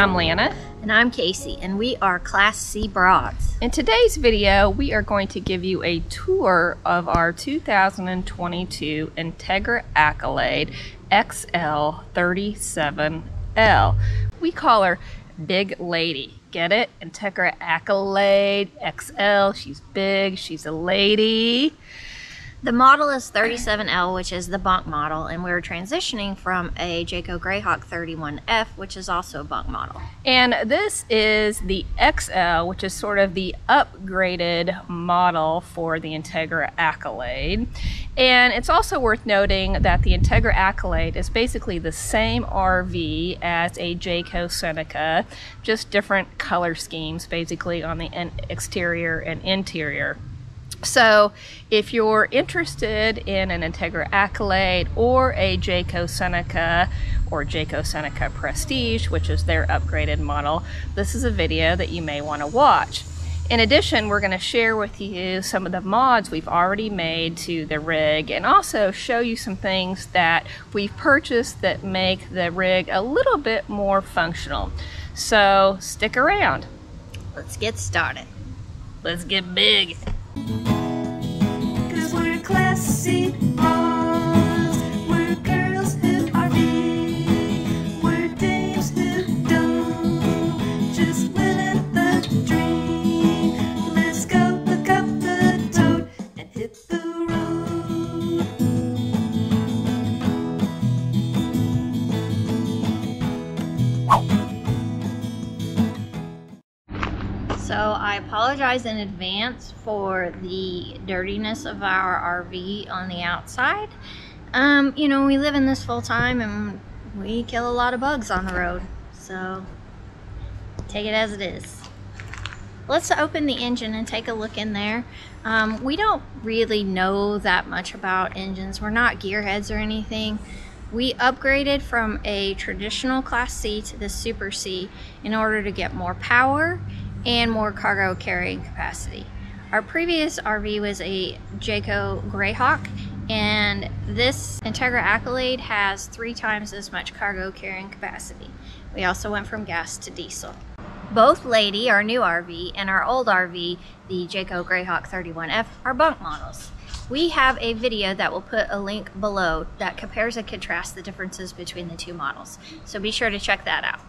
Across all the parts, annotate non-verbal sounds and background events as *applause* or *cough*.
I'm Lana. And I'm Casey, and we are Class C Broads. In today's video, we are going to give you a tour of our 2022 Entegra Accolade XL37L. We call her Big Lady. Get it? Entegra Accolade XL. She's big, she's a lady. The model is 37L, which is the bunk model, and we're transitioning from a Jayco Greyhawk 31F, which is also a bunk model. And this is the XL, which is sort of the upgraded model for the Entegra Accolade. And it's also worth noting that the Entegra Accolade is basically the same RV as a Jayco Seneca, just different color schemes basically on the exterior and interior. So, if you're interested in an Entegra Accolade or a Jayco Seneca or Jayco Seneca Prestige, which is their upgraded model, this is a video that you may want to watch. In addition, we're going to share with you some of the mods we've already made to the rig and also show you some things that we've purchased that make the rig a little bit more functional. So stick around. Let's get started. Let's get big. We're apologize in advance for the dirtiness of our RV on the outside. Um, you know, we live in this full time and we kill a lot of bugs on the road. So, take it as it is. Let's open the engine and take a look in there. Um, we don't really know that much about engines. We're not gearheads or anything. We upgraded from a traditional Class C to the Super C in order to get more power and more cargo carrying capacity. Our previous RV was a Jayco Greyhawk, and this Entegra Accolade has three times as much cargo carrying capacity. We also went from gas to diesel. Both Lady, our new RV, and our old RV, the Jayco Greyhawk 31F, are bunk models. We have a video that will put a link below that compares and contrasts the differences between the two models, so be sure to check that out.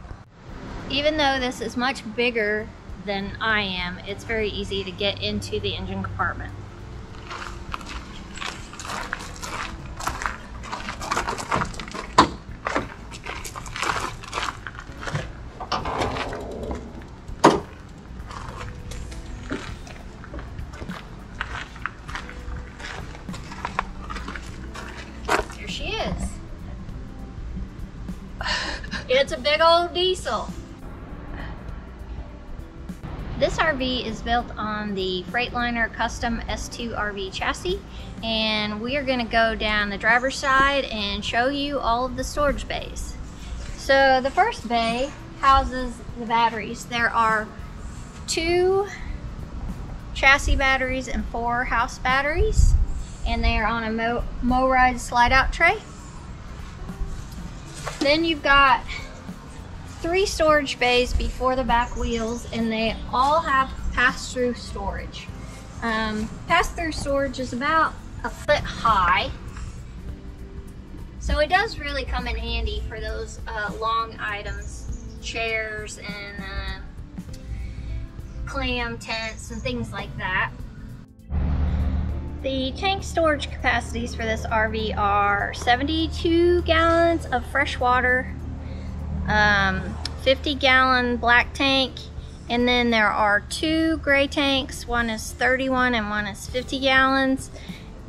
Even though this is much bigger than I am, it's very easy to get into the engine compartment. Here she is. *laughs* It's a big old diesel. RV is built on the Freightliner Custom S2 RV chassis and we are going to go down the driver's side and show you all of the storage bays. So the first bay houses the batteries. There are two chassis batteries and four house batteries and they are on a Mo MORryde slide out tray. Then you've got three storage bays before the back wheels and they all have pass-through storage. Um, pass-through storage is about a foot high. So it does really come in handy for those uh, long items, chairs and uh, clam tents and things like that. The tank storage capacities for this RV are 72 gallons of fresh water, um, 50 gallon black tank and then there are two gray tanks. One is 31 and one is 50 gallons.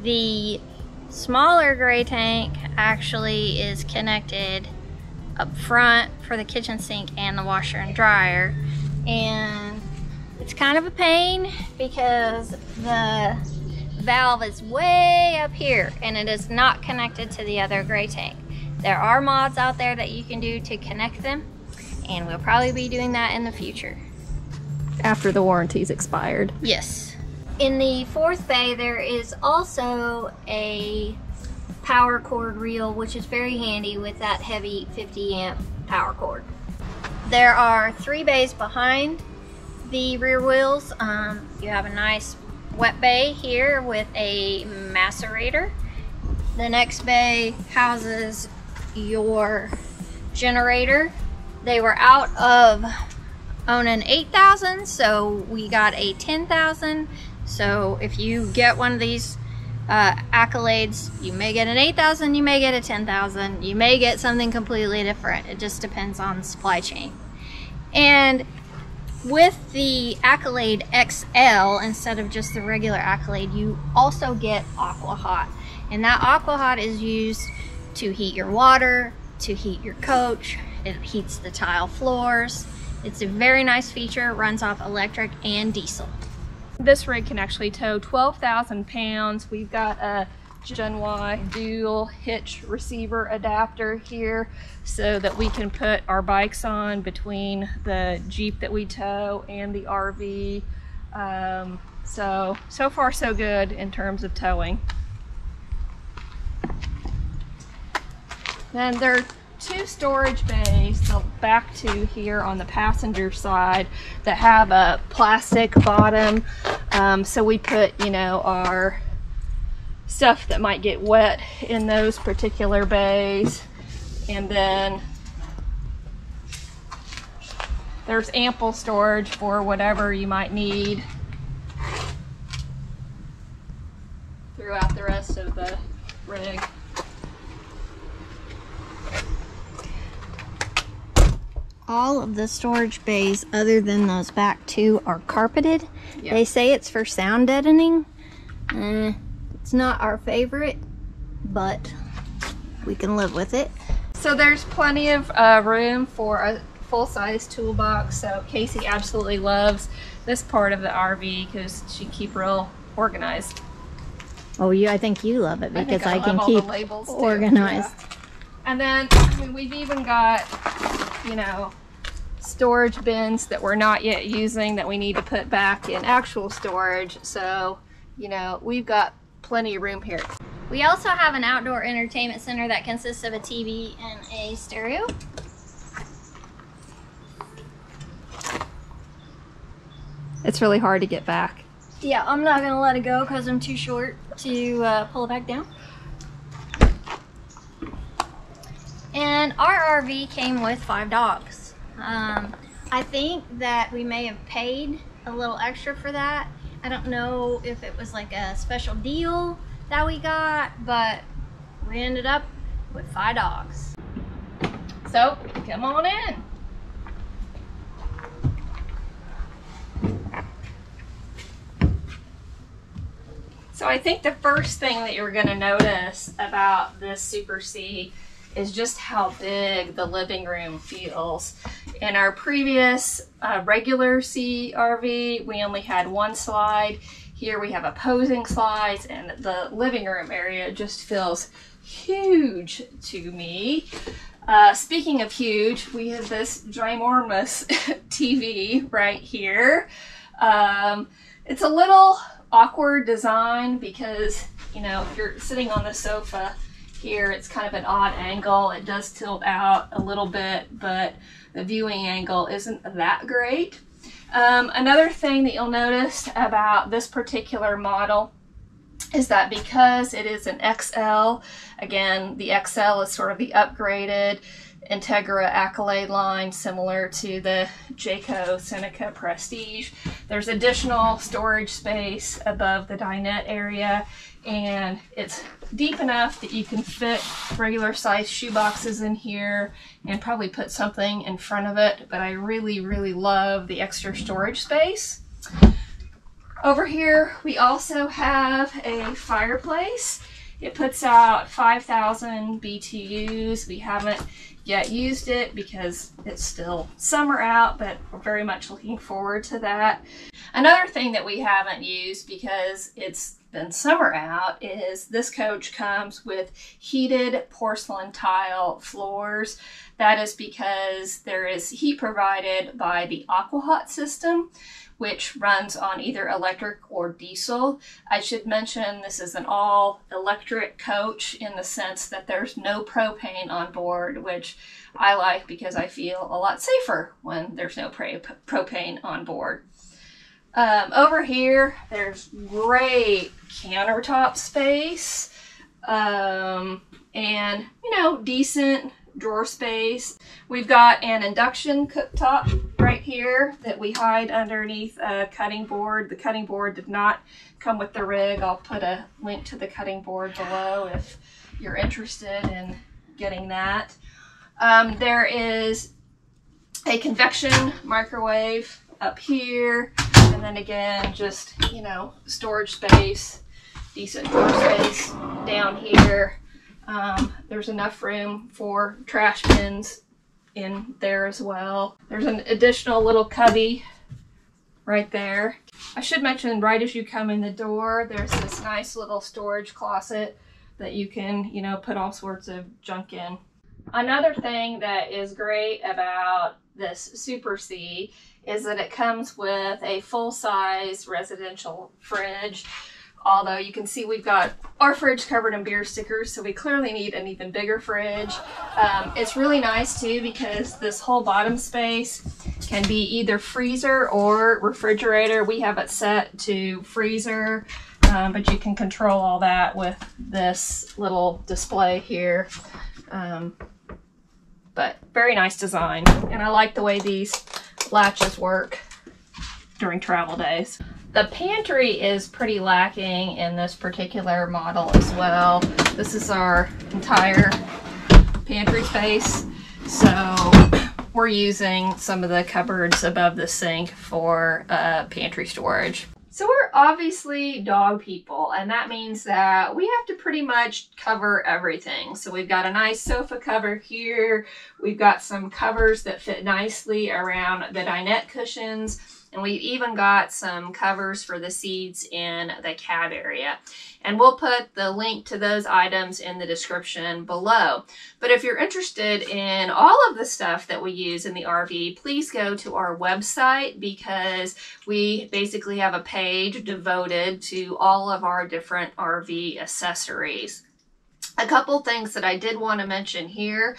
The smaller gray tank actually is connected up front for the kitchen sink and the washer and dryer. And it's kind of a pain because the valve is way up here and it is not connected to the other gray tank there are mods out there that you can do to connect them, and we'll probably be doing that in the future. After the warranty's expired. Yes. In the fourth bay, there is also a power cord reel, which is very handy with that heavy 50 amp power cord. there are three bays behind the rear wheels. Um, you have a nice wet bay here with a macerator. The next bay houses your generator. They were out of Onan 8,000, so we got a 10,000. So if you get one of these uh, accolades, you may get an 8,000, you may get a 10,000, you may get something completely different. It just depends on supply chain. And with the Accolade XL, instead of just the regular Accolade, you also get Aqua Hot. And that Aqua Hot is used to heat your water, to heat your coach, it heats the tile floors. It's a very nice feature, runs off electric and diesel. This rig can actually tow 12,000 pounds. We've got a Gen Y dual hitch receiver adapter here so that we can put our bikes on between the Jeep that we tow and the RV. Um, so, so far so good in terms of towing. Then there are two storage bays, the back two here on the passenger side that have a plastic bottom. Um, so we put, you know, our stuff that might get wet in those particular bays. And then there's ample storage for whatever you might need throughout the rest of the rig. All of the storage bays, other than those back two, are carpeted. Yeah. They say it's for sound deadening. Eh, it's not our favorite, but we can live with it. So there's plenty of uh, room for a full-size toolbox. So Casey absolutely loves this part of the RV because she keep real organized. Oh, you! I think you love it I think because I, can keep organized. Yeah. And then I mean, we've even got, you know, storage bins that we're not yet using that we need to put back in actual storage. So, you know, we've got plenty of room here. We also have an outdoor entertainment center that consists of a TV and a stereo. It's really hard to get back. Yeah, I'm not gonna let it go because I'm too short to uh, pull it back down. And our RV came with five dogs. Um, I think that we may have paid a little extra for that. I don't know if it was like a special deal that we got, but we ended up with five dogs. So, come on in. So I think the first thing that you're going to notice about this Super C is just how big the living room feels. In our previous uh, regular CRV, we only had one slide. Here we have opposing slides, and the living room area just feels huge to me. Uh, speaking of huge, we have this ginormous *laughs* TV right here. Um, it's a little awkward design because, you know, if you're sitting on the sofa here, it's kind of an odd angle. It does tilt out a little bit, but the viewing angle isn't that great. Um, another thing that you'll notice about this particular model is that because it is an XL, again, the XL is sort of the upgraded Entegra Accolade line, similar to the Jayco Seneca Prestige. There's additional storage space above the dinette area, and it's deep enough that you can fit regular size shoe boxes in here and probably put something in front of it. But I really, really love the extra storage space. Over here, we also have a fireplace. It puts out 5,000 BTUs. We haven't yet used it because it's still summer out, but we're very much looking forward to that. Another thing that we haven't used because it's been summer out is this coach comes with heated porcelain tile floors. That is because there is heat provided by the AquaHot system, which runs on either electric or diesel. I should mention this is an all electric coach in the sense that there's no propane on board, which I like because I feel a lot safer when there's no propane on board. Um, over here, there's great countertop space um, and, you know, decent drawer space. We've got an induction cooktop right here that we hide underneath a cutting board. The cutting board did not come with the rig. I'll put a link to the cutting board below if you're interested in getting that. Um, there is a convection microwave up here, and then again, just you know, storage space, decent drawer space down here. Um, there's enough room for trash bins in there as well. There's an additional little cubby right there. I should mention right as you come in the door, there's this nice little storage closet that you can, you know, put all sorts of junk in. Another thing that is great about this Super C is that it comes with a full-size residential fridge. Although you can see we've got our fridge covered in beer stickers, so we clearly need an even bigger fridge. Um, it's really nice too because this whole bottom space can be either freezer or refrigerator. We have it set to freezer, um, but you can control all that with this little display here. Um, but very nice design, and I like the way these latches work during travel days. The pantry is pretty lacking in this particular model as well. This is our entire pantry space. So we're using some of the cupboards above the sink for uh, pantry storage. So we're obviously dog people, and that means that we have to pretty much cover everything. So we've got a nice sofa cover here. We've got some covers that fit nicely around the dinette cushions. And we've even got some covers for the seeds in the cab area. And we'll put the link to those items in the description below. But if you're interested in all of the stuff that we use in the RV, please go to our website because we basically have a page devoted to all of our different RV accessories. A couple things that I did want to mention here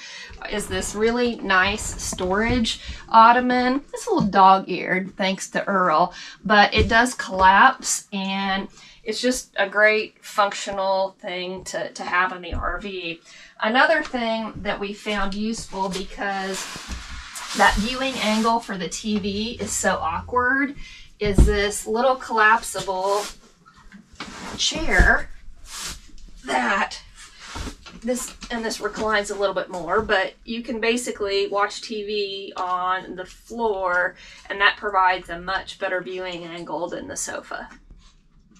is this really nice storage ottoman. It's a little dog-eared thanks to Earl, but it does collapse and it's just a great functional thing to, to have in the RV. Another thing that we found useful because that viewing angle for the TV is so awkward is this little collapsible chair that this and this reclines a little bit more but you can basically watch tv on the floor and that provides a much better viewing angle than the sofa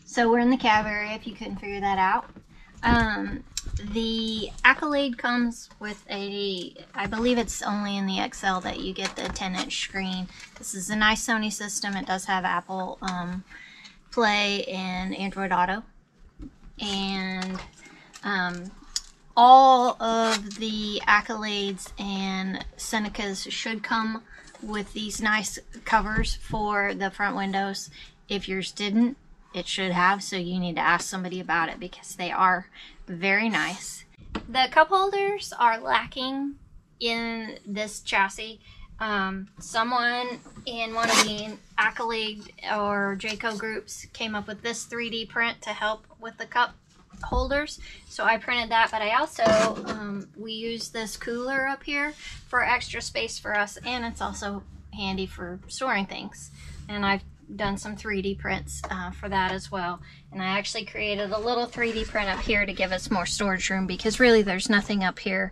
So we're in the cab area if you couldn't figure that out. Um, the Accolade comes with a, I believe it's only in the XL that you get the 10 inch screen. This is a nice Sony system. It does have Apple um, Play and Android Auto. And um, all of the Accolades and Senecas should come with these nice covers for the front windows. If yours didn't, it should have, so you need to ask somebody about it because they are very nice. The cup holders are lacking in this chassis. Um, someone in one of the Accolade or Jayco groups came up with this 3D print to help with the cup holders. So I printed that, but I also, um, we use this cooler up here for extra space for us, and it's also handy for storing things. And I've done some 3D prints uh, for that as well. And I actually created a little 3D print up here to give us more storage room because really there's nothing up here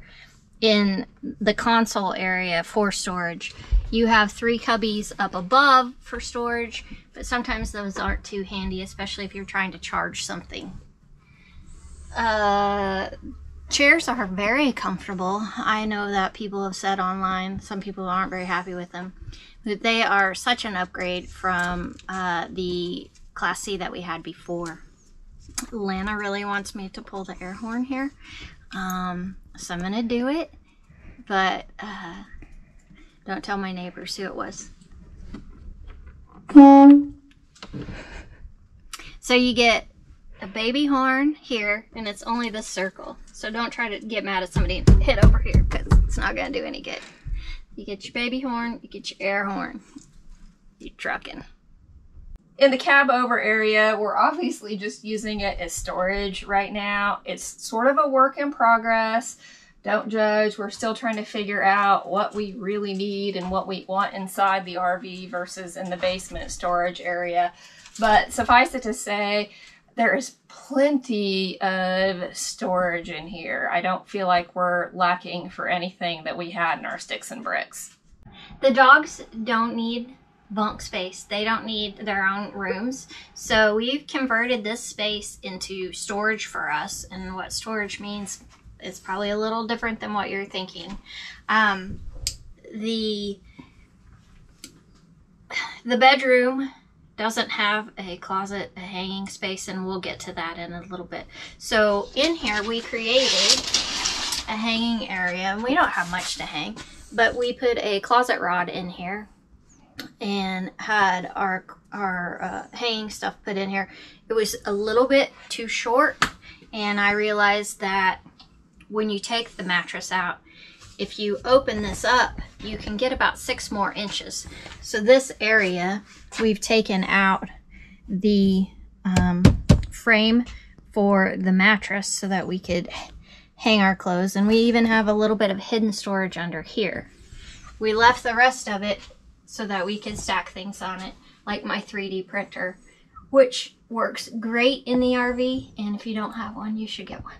in the console area for storage. You have three cubbies up above for storage, but sometimes those aren't too handy, especially if you're trying to charge something. Uh, chairs are very comfortable. I know that people have said online some people aren't very happy with them. But they are such an upgrade from uh, the Class C that we had before. Lana really wants me to pull the air horn here. Um, so I'm gonna do it, but uh, don't tell my neighbors who it was. So you get a baby horn here, and it's only this circle. So don't try to get mad at somebody and hit over here because it's not gonna do any good. You get your baby horn, you get your air horn. You trucking. in the cab over area, we're obviously just using it as storage right now. It's sort of a work in progress. Don't judge. We're still trying to figure out what we really need and what we want inside the RV versus in the basement storage area. But suffice it to say, there is plenty of storage in here. I don't feel like we're lacking for anything that we had in our sticks and bricks. The dogs don't need bunk space. They don't need their own rooms. So we've converted this space into storage for us. And what storage means is probably a little different than what you're thinking. Um, the the bedroom doesn't have a closet, a hanging space, and we'll get to that in a little bit. So in here we created a hanging area, and we don't have much to hang, but we put a closet rod in here and had our our uh, hanging stuff put in here. It was a little bit too short, and I realized that when you take the mattress out, if you open this up, you can get about six more inches. So this area, we've taken out the um, frame for the mattress so that we could hang our clothes, and we even have a little bit of hidden storage under here. We left the rest of it so that we could stack things on it, like my 3D printer, which works great in the RV. And if you don't have one, you should get one.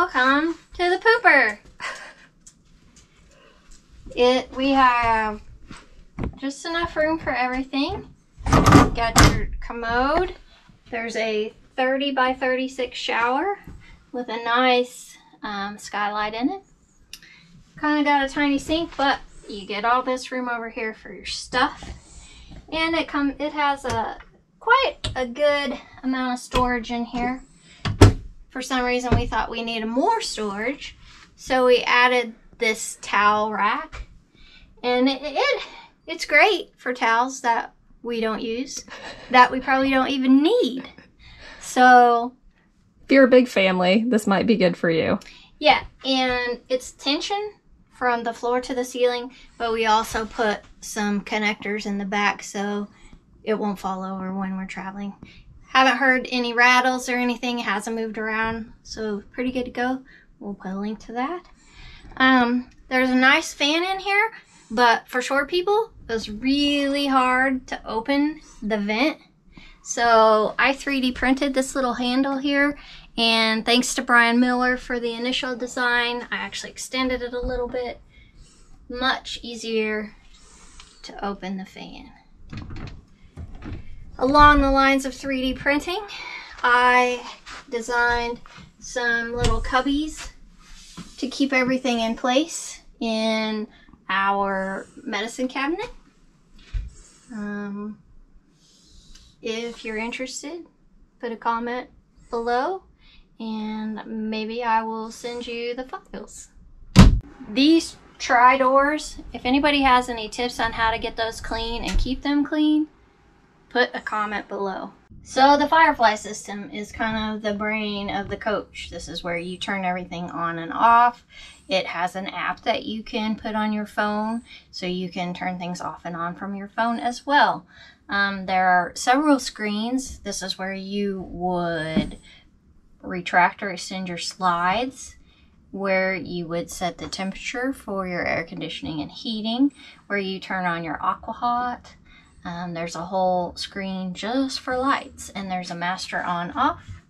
Welcome to the pooper. *laughs* It we have just enough room for everything. Got your commode. There's a 30 by 36 shower with a nice um, skylight in it. Kind of got a tiny sink, but you get all this room over here for your stuff. And it come it has a quite a good amount of storage in here. For some reason we thought we needed more storage, so we added this towel rack. And it, it it's great for towels that we don't use, *laughs* that we probably don't even need. So If you're a big family, this might be good for you. Yeah, and it's tension from the floor to the ceiling, but we also put some connectors in the back so it won't fall over when we're traveling. Haven't heard any rattles or anything. It hasn't moved around, so pretty good to go. We'll put a link to that. Um, there's a nice fan in here, but for short people, it was really hard to open the vent. So I 3D printed this little handle here and thanks to Brian Miller for the initial design, I actually extended it a little bit. Much easier to open the fan. Along the lines of 3D printing, I designed some little cubbies to keep everything in place in our medicine cabinet. Um, if you're interested, put a comment below and maybe I will send you the files. These tri doors, if anybody has any tips on how to get those clean and keep them clean, put a comment below. So the Firefly system is kind of the brain of the coach. This is where you turn everything on and off. It has an app that you can put on your phone so you can turn things off and on from your phone as well. Um, there are several screens. This is where you would retract or extend your slides, where you would set the temperature for your air conditioning and heating, where you turn on your aquahot. Um, there's a whole screen just for lights, and there's a master on off,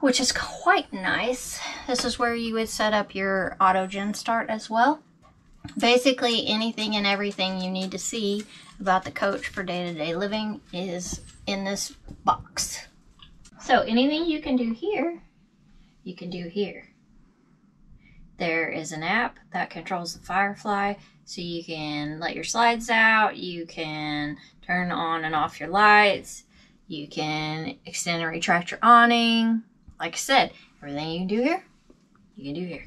which is quite nice. This is where you would set up your auto gen start as well. Basically, anything and everything you need to see about the coach for day to day living is in this box. So anything you can do here, you can do here. There is an app that controls the Firefly, so you can let your slides out, you can turn on and off your lights. You can extend and retract your awning. Like I said, everything you can do here, you can do here.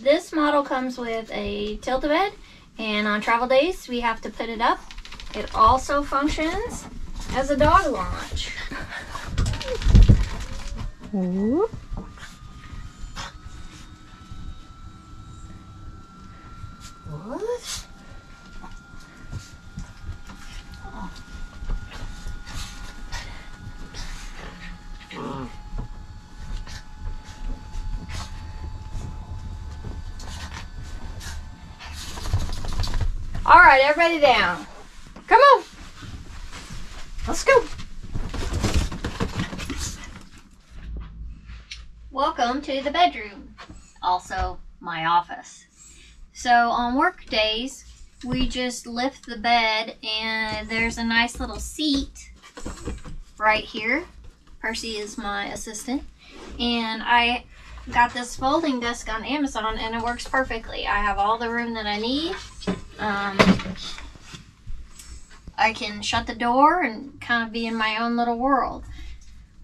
This model comes with a tilt-a-bed, and on travel days, we have to put it up. It also functions as a dog launch. What? All right, everybody down. Come on. Let's go. Welcome to the bedroom, also my office. So on work days, we just lift the bed and there's a nice little seat right here. Percy is my assistant. And I got this folding desk on Amazon and it works perfectly. I have all the room that I need. Um, I can shut the door and kind of be in my own little world.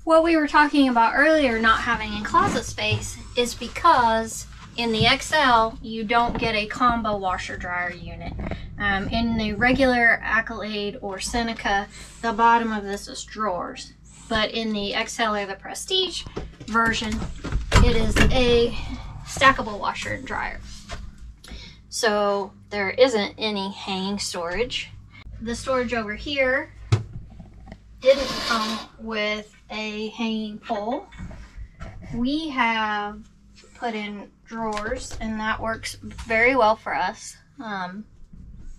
What we were talking about earlier, not having a closet space, is because in the XL, you don't get a combo washer dryer unit. Um, in the regular Accolade or Seneca, the bottom of this is drawers. But in the XL or the Prestige version, it is a stackable washer and dryer. So there isn't any hanging storage. The storage over here didn't come with a hanging pole. We have put in drawers, and that works very well for us. Um,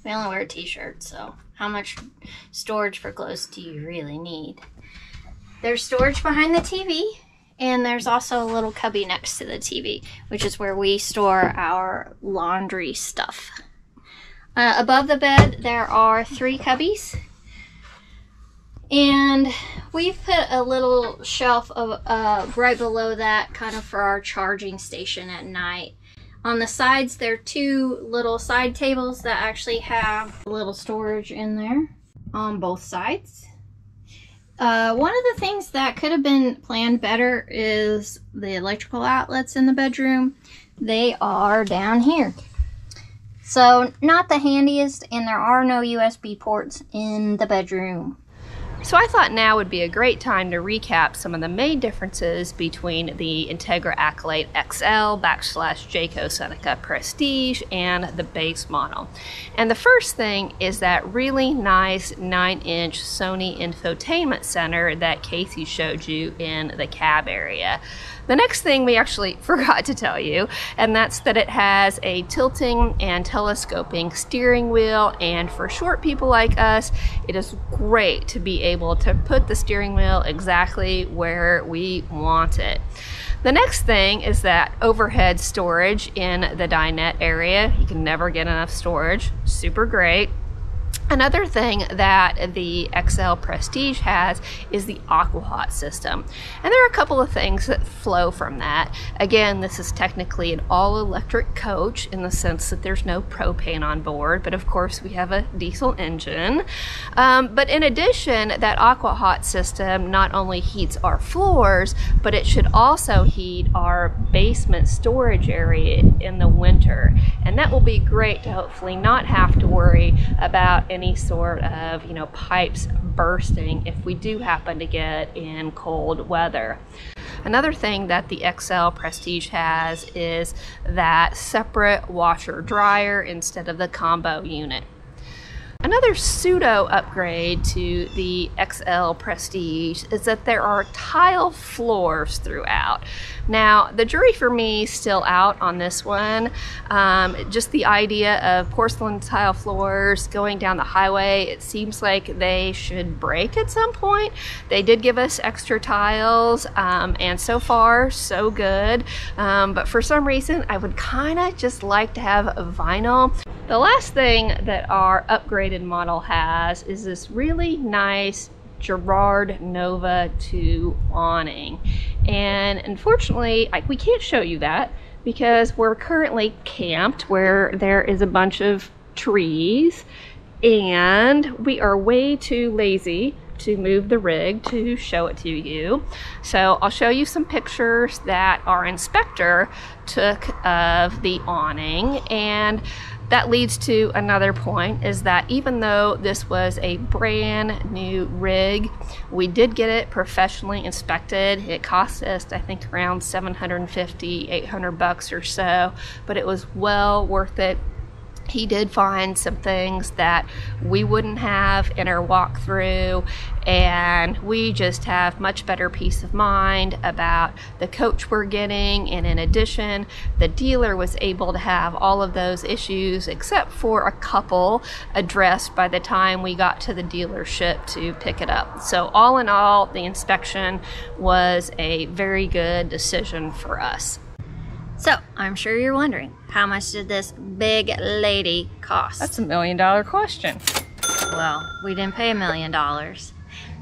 we only wear t-shirts, so how much storage for clothes do you really need? There's storage behind the TV, and there's also a little cubby next to the TV, which is where we store our laundry stuff. Uh, above the bed, there are three cubbies. And we've put a little shelf of uh, right below that, kind of for our charging station at night. On the sides, there are two little side tables that actually have a little storage in there on both sides. Uh, one of the things that could have been planned better is the electrical outlets in the bedroom. They are down here. So, not the handiest, and there are no USB ports in the bedroom. So I thought now would be a great time to recap some of the main differences between the Entegra Accolade XL backslash Jayco Seneca Prestige and the base model. And the first thing is that really nice 9-inch Sony infotainment center that Casey showed you in the cab area. The next thing we actually *laughs* forgot to tell you, and that's that it has a tilting and telescoping steering wheel. And for short people like us, it is great to be able to put the steering wheel exactly where we want it. The next thing is that overhead storage in the dinette area. You can never get enough storage. Super great. Another thing that the XL Prestige has is the AquaHot system. And there are a couple of things that flow from that. Again, this is technically an all electric coach in the sense that there's no propane on board, but of course we have a diesel engine. Um, but in addition, that AquaHot system not only heats our floors, but it should also heat our basement storage area in the winter. And that will be great to hopefully not have to worry about any sort of, you know, pipes bursting if we do happen to get in cold weather. Another thing that the XL Prestige has is that separate washer dryer instead of the combo unit. Another pseudo upgrade to the XL Prestige is that there are tile floors throughout. Now, the jury for me is still out on this one. Um, just the idea of porcelain tile floors going down the highway, it seems like they should break at some point. They did give us extra tiles, um, and so far, so good. Um, but for some reason, I would kind of just like to have a vinyl. The last thing that our upgraded model has is this really nice Girard Nova 2 awning. And unfortunately, I, we can't show you that because we're currently camped where there is a bunch of trees and we are way too lazy to move the rig to show it to you. So I'll show you some pictures that our inspector took of the awning and that leads to another point is that even though this was a brand new rig, we did get it professionally inspected. It cost us, I think, around 750, 800 bucks or so, but it was well worth it he did find some things that we wouldn't have in our walkthrough, and we just have much better peace of mind about the coach we're getting. And in addition, the dealer was able to have all of those issues, except for a couple, addressed by the time we got to the dealership to pick it up. So, all in all, the inspection was a very good decision for us. So, I'm sure you're wondering, how much did this big lady cost? That's a million dollar question. Well, we didn't pay a million dollars.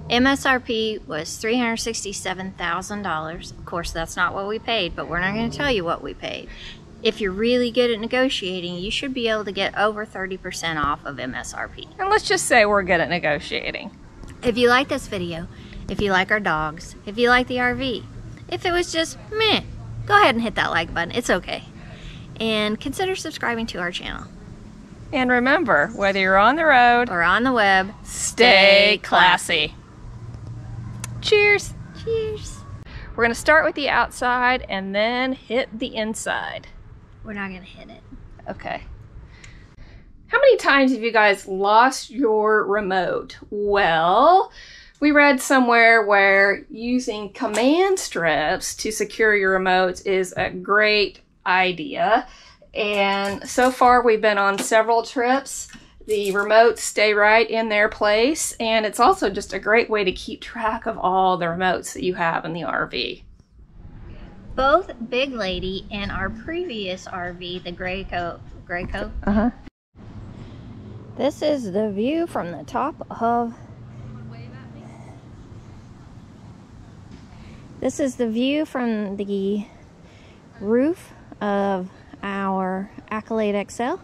MSRP was $367,000. Of course, that's not what we paid, but we're not going to tell you what we paid. If you're really good at negotiating, you should be able to get over 30% off of MSRP. And let's just say we're good at negotiating. If you like this video, if you like our dogs, if you like the RV, if it was just meh, go ahead and hit that like button. It's okay. And consider subscribing to our channel. And remember, whether you're on the road, Or on the web, stay classy. Cheers. Cheers. We're going to start with the outside and then hit the inside. We're not going to hit it. Okay. How many times have you guys lost your remote? Well, we read somewhere where using command strips to secure your remotes is a great idea. And so far, we've been on several trips. The remotes stay right in their place, and it's also just a great way to keep track of all the remotes that you have in the RV. Both Big Lady and our previous RV, the Gray Coat. Gray Coat. Uh huh. This is the view from the top of. This is the view from the roof of our Accolade XL.